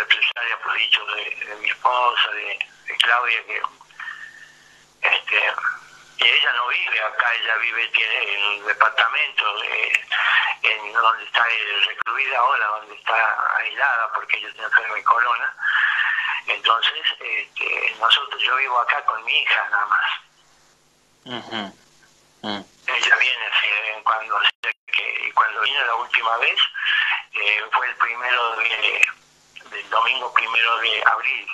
represalia por dicho de, mi esposa, de, Claudia, que este y ella no vive acá, ella vive tiene en un departamento en donde está recluida ahora, donde está aislada porque ella tiene enferma de corona. Entonces, este, nosotros, yo vivo acá con mi hija nada más. Mm. Ella viene así cuando, que, cuando vino la última vez, eh, fue el primero de, del domingo primero de abril.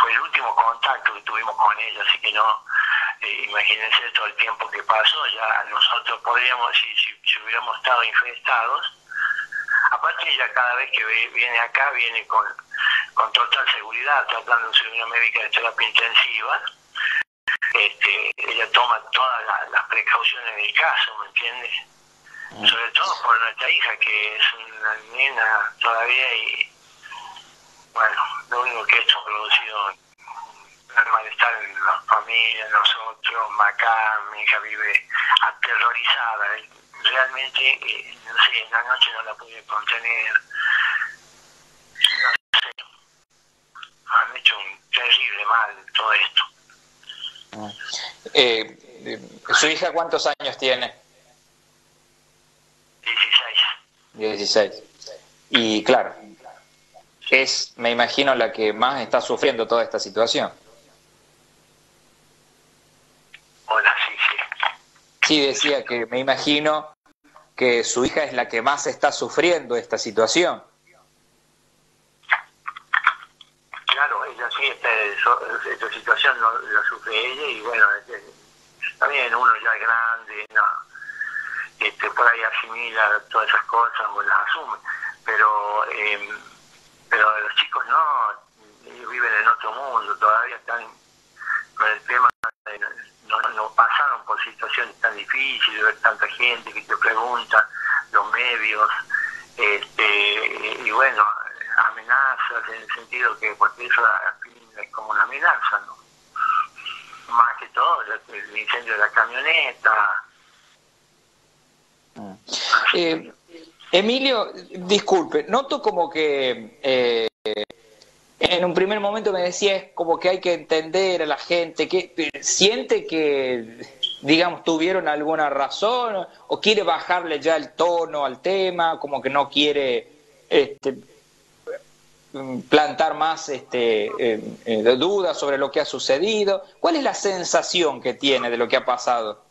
Fue el último contacto que tuvimos con ella, así que no, eh, imagínense todo el tiempo que pasó, ya nosotros podríamos, si, si, hubiéramos estado infestados, aparte ella cada vez que viene acá viene con, con total seguridad, tratándose de una médica de terapia intensiva, este, ella toma todas las precauciones del caso, ¿me entiendes? Mm. Sobre todo por nuestra hija, que es una nena todavía y, bueno, lo único que esto ha producido el malestar en la familia, nosotros, acá, mi hija vive aterrorizada. Realmente, eh, no sé, en la noche no la pude contener. No sé, han hecho un terrible mal todo esto. Eh, ¿Su hija cuántos años tiene? 16. 16. Y claro, es, me imagino, la que más está sufriendo toda esta situación. Hola, sí, sí. Sí, decía que me imagino que su hija es la que más está sufriendo esta situación. sí, esta, esta situación no, la sufre ella y bueno, también uno ya es grande, no, este, por ahí asimila todas esas cosas o las asume, pero, eh, pero los chicos no, ellos viven en otro mundo, todavía están con el tema, no, no pasaron por situaciones tan difíciles, de ver tanta gente que te pregunta, los medios, este, y bueno, amenazas en el sentido que porque eso es como una amenaza, ¿no? Más que todo el incendio de la camioneta. Mm. Eh, Emilio, disculpe, noto como que eh, en un primer momento me decías como que hay que entender a la gente, que eh, siente que, digamos, tuvieron alguna razón o quiere bajarle ya el tono al tema, como que no quiere este, plantar más este, eh, dudas sobre lo que ha sucedido? ¿Cuál es la sensación que tiene de lo que ha pasado?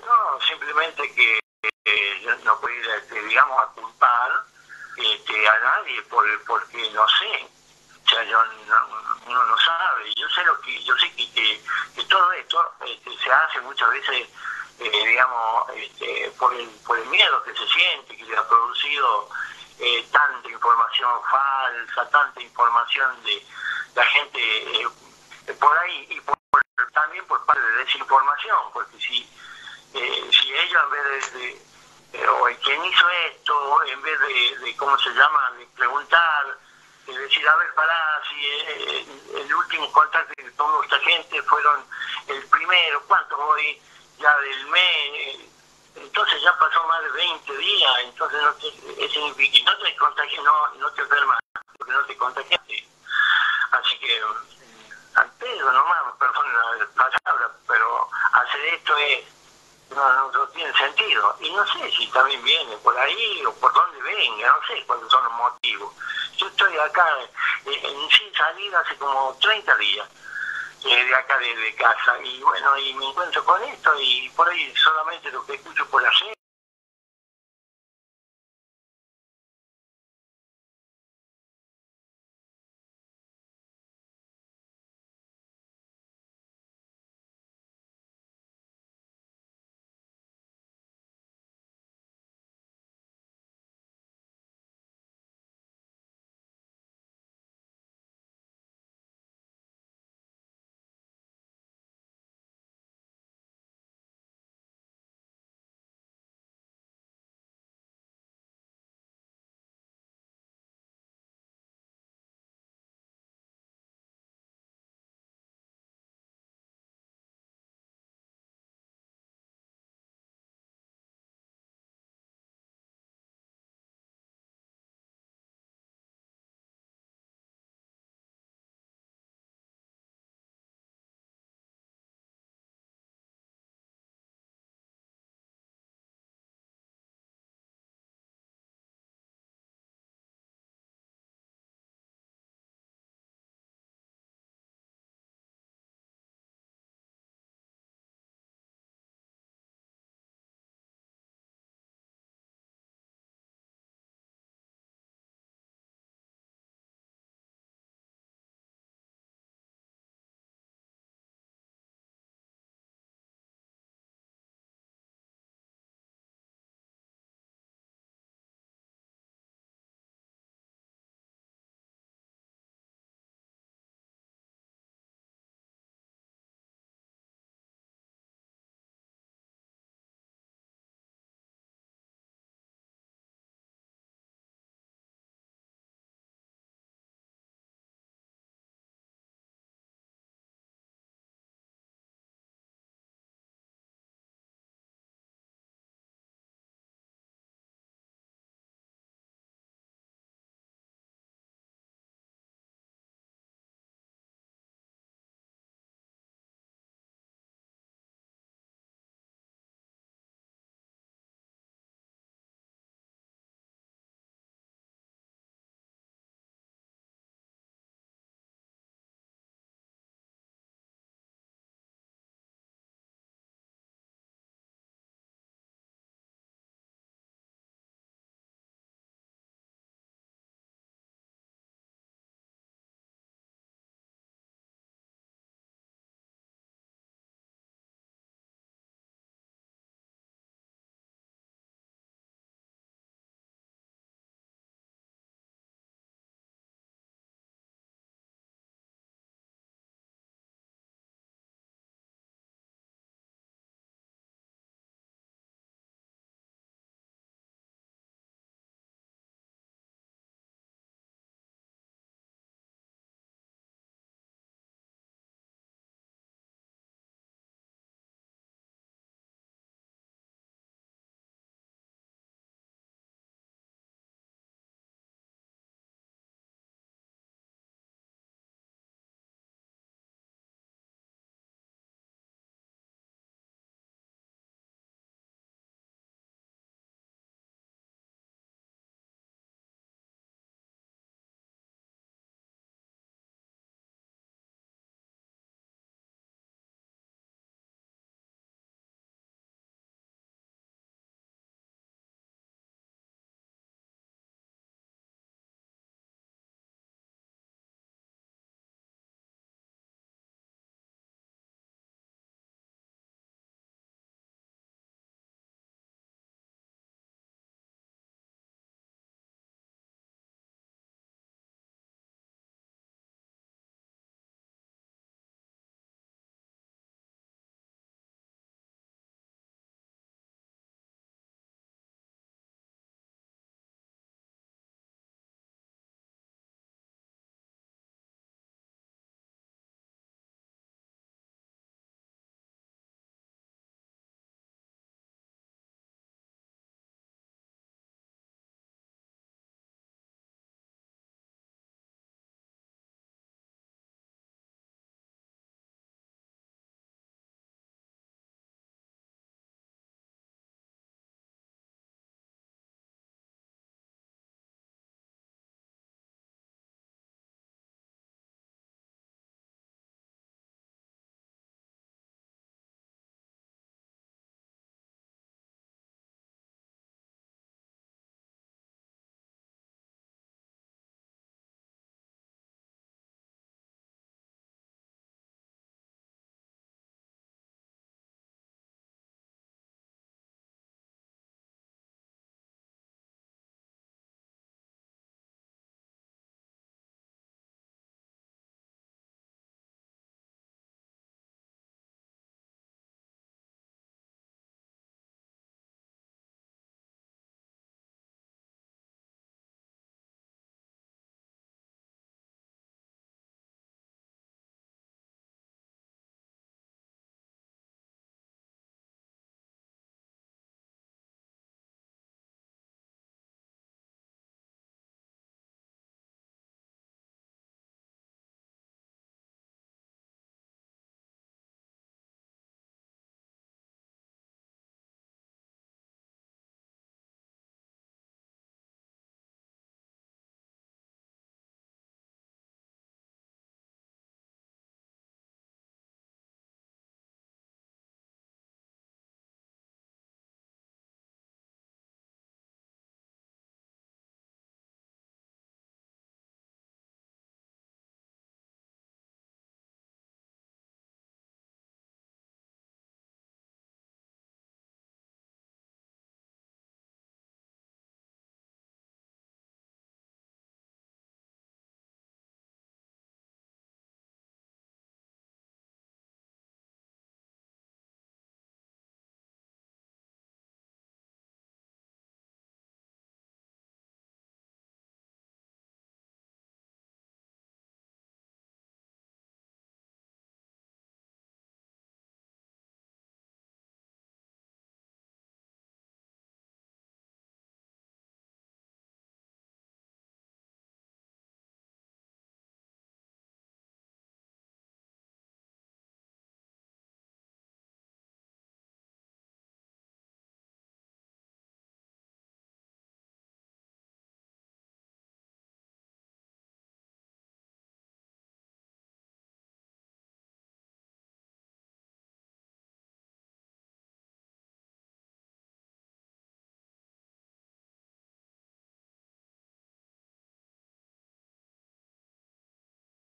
No, simplemente que eh, no puedo ir, este, digamos, a culpar este, a nadie por, porque no sé. O sea, yo uno no sabe. Yo sé lo que yo sé que, que, todo esto este, se hace muchas veces, digamos, este, por, el, por el miedo que se siente, que le ha producido eh, tanta información falsa, tanta información de la gente eh, por ahí y por, también por parte de desinformación, porque si, eh, si ellos en vez de, o quien hizo esto, en vez de, ¿cómo se llama?, de preguntar, de decir, a ver, para si el último contacto de toda esta gente fueron el primero, ¿cuánto hoy? Ya del mes, entonces ya pasó más de 20 días, entonces no te, significa, no te contagias, no, no te enfermas, porque no te contagiaste. Así que, al pedo nomás, perdón la palabra, pero hacer esto es, no, no, tiene sentido. Y no sé si también viene por ahí o por dónde venga, no sé cuáles son los motivos. Yo estoy acá en, sin salida hace como 30 días de acá de, casa. Y bueno, y me encuentro con esto y por ahí solamente lo que escucho por la